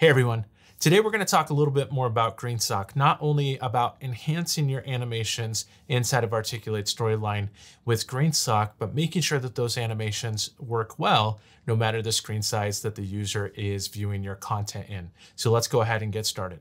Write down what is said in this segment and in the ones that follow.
Hey everyone. Today we're going to talk a little bit more about GreenSock, not only about enhancing your animations inside of Articulate Storyline with GreenSock, but making sure that those animations work well no matter the screen size that the user is viewing your content in. So let's go ahead and get started.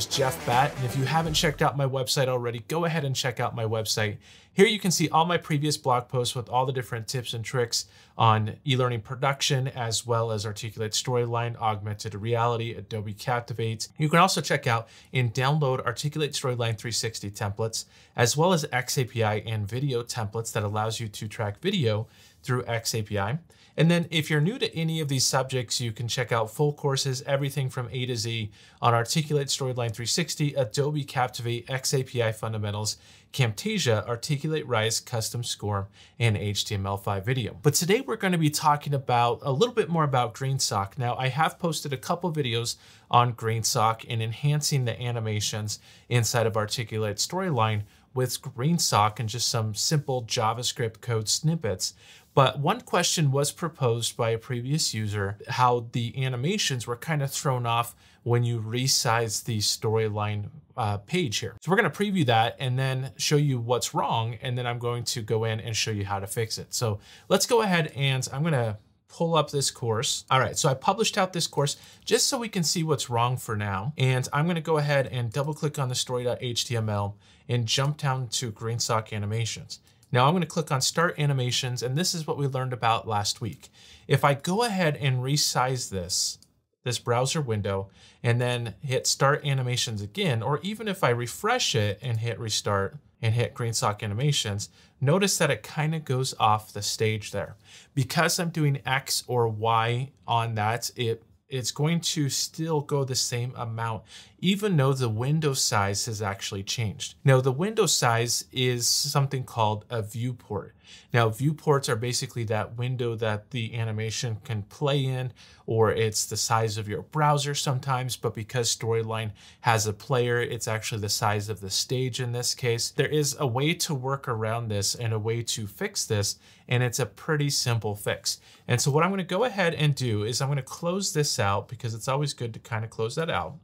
Is Jeff Batt, and if you haven't checked out my website already, go ahead and check out my website. Here you can see all my previous blog posts with all the different tips and tricks on e-learning production, as well as Articulate Storyline, Augmented Reality, Adobe Captivate. You can also check out and download Articulate Storyline 360 templates, as well as XAPI and video templates that allows you to track video through XAPI. And then if you're new to any of these subjects, you can check out full courses, everything from A to Z on Articulate Storyline 360, Adobe Captivate, XAPI Fundamentals, Camtasia, Articulate Rise, Custom SCORM, and HTML5 video. But today we're going to be talking about a little bit more about GreenSock. Now, I have posted a couple videos on GreenSock and enhancing the animations inside of Articulate Storyline with GreenSock and just some simple JavaScript code snippets. But one question was proposed by a previous user how the animations were kind of thrown off when you resize the storyline uh, page here. So we're going to preview that and then show you what's wrong. And then I'm going to go in and show you how to fix it. So let's go ahead and I'm going to pull up this course. All right, so I published out this course just so we can see what's wrong for now. And I'm gonna go ahead and double click on the story.html and jump down to GreenSock animations. Now I'm going to click on Start Animations, and this is what we learned about last week. If I go ahead and resize this, this browser window, and then hit Start Animations again, or even if I refresh it and hit Restart and hit GreenSock Animations, notice that it kind of goes off the stage there. Because I'm doing X or Y on that, it it's going to still go the same amount, even though the window size has actually changed. Now, the window size is something called a viewport. Now, viewports are basically that window that the animation can play in, or it's the size of your browser sometimes, but because Storyline has a player, it's actually the size of the stage in this case. There is a way to work around this and a way to fix this, and it's a pretty simple fix. And so what I'm gonna go ahead and do is I'm gonna close this out because it's always good to kind of close that out.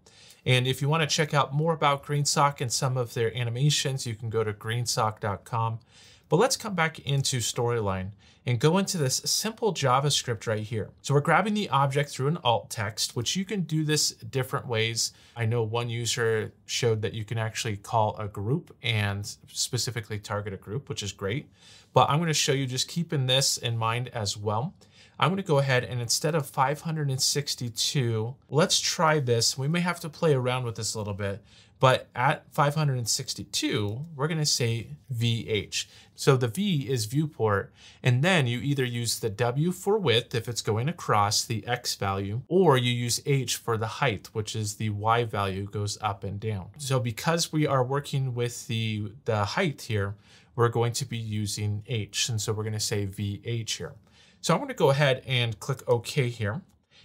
And if you want to check out more about GreenSock and some of their animations, you can go to greensock.com. But let's come back into Storyline and go into this simple JavaScript right here. So we're grabbing the object through an alt text, which you can do this different ways. I know one user showed that you can actually call a group and specifically target a group, which is great. But I'm going to show you just keeping this in mind as well. I'm going to go ahead and instead of 562, let's try this. We may have to play around with this a little bit, but at 562, we're going to say VH. So the V is viewport, and then you either use the W for width if it's going across the X value, or you use H for the height, which is the Y value goes up and down. So because we are working with the, the height here, we're going to be using H. And so we're going to say VH here. So I'm to go ahead and click OK here.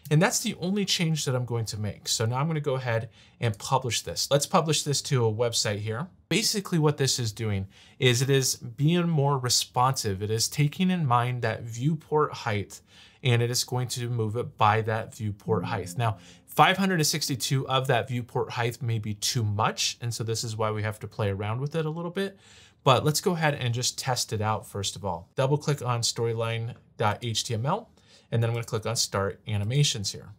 And that's the only change that I'm going to make. So now I'm going to go ahead and publish this. Let's publish this to a website here. Basically what this is doing is it is being more responsive. It is taking in mind that viewport height and it is going to move it by that viewport height. Now, 562 of that viewport height may be too much. And so this is why we have to play around with it a little bit. But let's go ahead and just test it out first of all. Double click on storyline.html, and then I'm going to click on start animations here.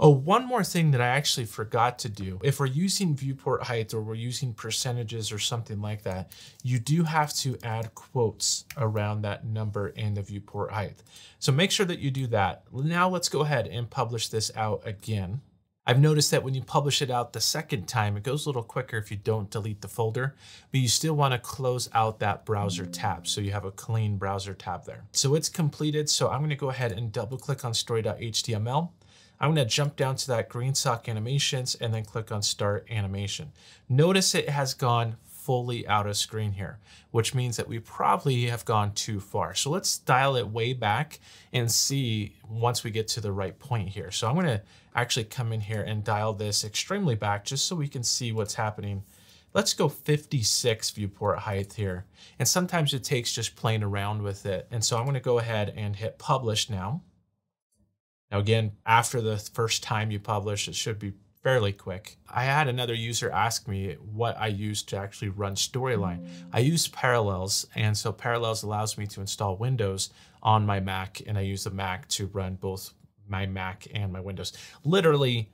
Oh, one more thing that I actually forgot to do. If we're using viewport height or we're using percentages or something like that, you do have to add quotes around that number in the viewport height. So make sure that you do that. Now let's go ahead and publish this out again. I've noticed that when you publish it out the second time, it goes a little quicker if you don't delete the folder, but you still want to close out that browser tab so you have a clean browser tab there. So it's completed, so I'm going to go ahead and double click on story.html. I'm going to jump down to that GreenSock animations and then click on start animation. Notice it has gone fully out of screen here, which means that we probably have gone too far. So let's dial it way back and see once we get to the right point here. So I'm gonna actually come in here and dial this extremely back just so we can see what's happening Let's go 56 viewport height here. And sometimes it takes just playing around with it. And so I'm gonna go ahead and hit publish now. Now again, after the first time you publish, it should be fairly quick. I had another user ask me what I use to actually run Storyline. I use Parallels, and so Parallels allows me to install Windows on my Mac, and I use the Mac to run both my Mac and my Windows. Literally,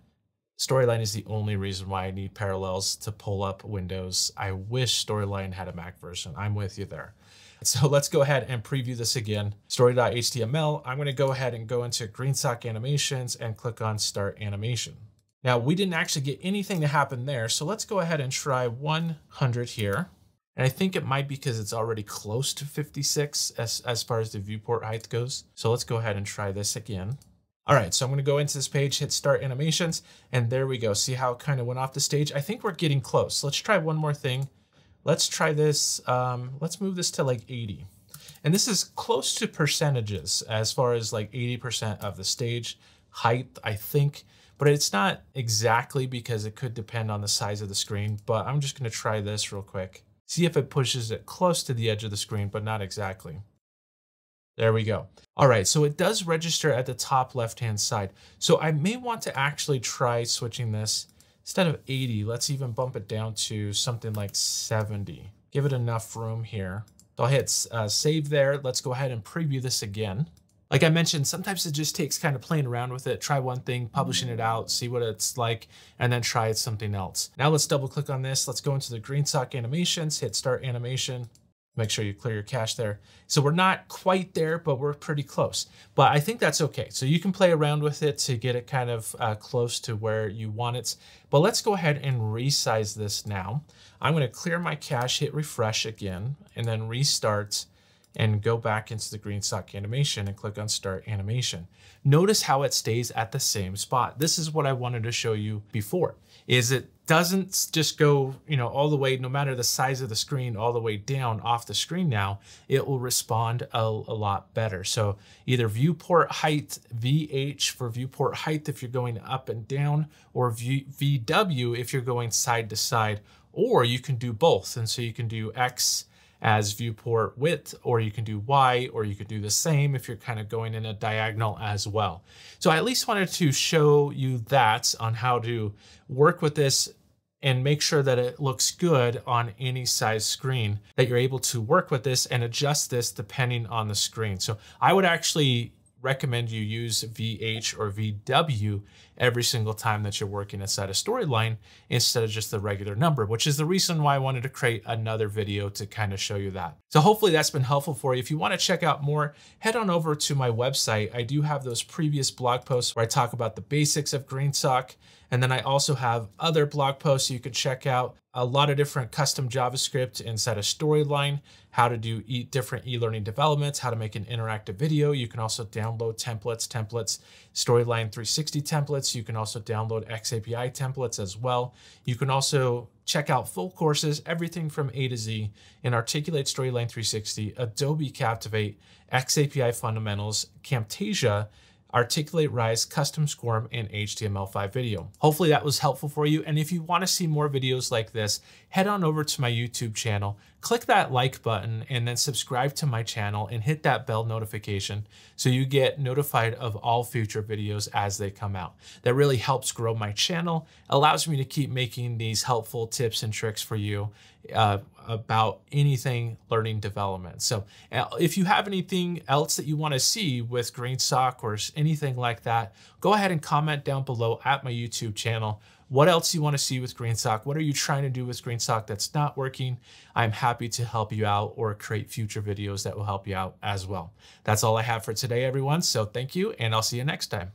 Storyline is the only reason why I need Parallels to pull up Windows. I wish Storyline had a Mac version. I'm with you there. So let's go ahead and preview this again. Story.html, I'm gonna go ahead and go into GreenSock Animations and click on Start Animation. Now we didn't actually get anything to happen there, so let's go ahead and try 100 here. And I think it might be because it's already close to 56 as, as far as the viewport height goes. So let's go ahead and try this again. All right, so I'm gonna go into this page, hit start animations, and there we go. See how it kind of went off the stage? I think we're getting close. Let's try one more thing. Let's try this, um, let's move this to like 80. And this is close to percentages as far as like 80% of the stage height, I think but it's not exactly because it could depend on the size of the screen, but I'm just gonna try this real quick. See if it pushes it close to the edge of the screen, but not exactly. There we go. All right, so it does register at the top left-hand side. So I may want to actually try switching this. Instead of 80, let's even bump it down to something like 70. Give it enough room here. So I'll hit uh, save there. Let's go ahead and preview this again like I mentioned, sometimes it just takes kind of playing around with it, try one thing, publishing it out, see what it's like, and then try something else. Now let's double click on this. Let's go into the GreenSock animations, hit start animation. Make sure you clear your cache there. So we're not quite there, but we're pretty close. But I think that's okay. So you can play around with it to get it kind of uh, close to where you want it. But let's go ahead and resize this now. I'm gonna clear my cache, hit refresh again, and then restart and go back into the GreenSock animation and click on start animation. Notice how it stays at the same spot. This is what I wanted to show you before, is it doesn't just go, you know, all the way, no matter the size of the screen, all the way down off the screen now, it will respond a, a lot better. So either viewport height, VH for viewport height if you're going up and down, or VW if you're going side to side, or you can do both. And so you can do X, as viewport width, or you can do Y, or you could do the same if you're kind of going in a diagonal as well. So I at least wanted to show you that on how to work with this and make sure that it looks good on any size screen, that you're able to work with this and adjust this depending on the screen. So I would actually recommend you use VH or VW every single time that you're working inside a storyline instead of just the regular number, which is the reason why I wanted to create another video to kind of show you that. So hopefully that's been helpful for you. If you want to check out more, head on over to my website. I do have those previous blog posts where I talk about the basics of GreenSock and then I also have other blog posts you could check out, a lot of different custom JavaScript inside a storyline, how to do e different e-learning developments, how to make an interactive video. You can also download templates, templates, Storyline 360 templates. You can also download XAPI templates as well. You can also check out full courses, everything from A to Z in Articulate Storyline 360, Adobe Captivate, XAPI Fundamentals, Camtasia, Articulate Rise, Custom SCORM, and HTML5 video. Hopefully that was helpful for you. And if you want to see more videos like this, head on over to my YouTube channel, click that like button, and then subscribe to my channel and hit that bell notification so you get notified of all future videos as they come out. That really helps grow my channel, allows me to keep making these helpful tips and tricks for you uh, about anything learning development. So uh, if you have anything else that you want to see with GreenSock or anything like that, go ahead and comment down below at my YouTube channel. What else you want to see with GreenSock? What are you trying to do with GreenSock that's not working? I'm happy to help you out or create future videos that will help you out as well. That's all I have for today, everyone. So thank you, and I'll see you next time.